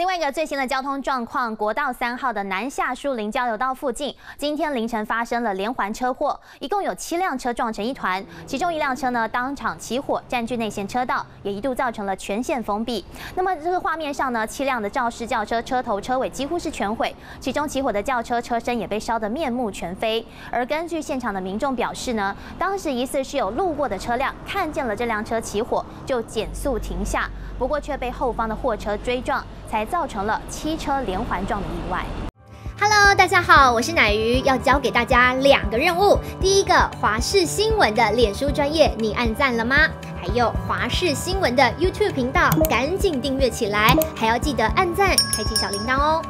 另外一个最新的交通状况，国道三号的南下树林交流道附近，今天凌晨发生了连环车祸，一共有七辆车撞成一团，其中一辆车呢当场起火，占据内线车道，也一度造成了全线封闭。那么这个画面上呢，七辆的肇事轿车车头车尾几乎是全毁，其中起火的轿车车身也被烧得面目全非。而根据现场的民众表示呢，当时疑似是有路过的车辆看见了这辆车起火，就减速停下，不过却被后方的货车追撞。才造成了七车连环撞的意外。Hello，大家好，我是奶鱼，要教给大家两个任务。第一个，华视新闻的脸书专业，你按赞了吗？还有华视新闻的 YouTube 频道，赶紧订阅起来，还要记得按赞，开启小铃铛哦。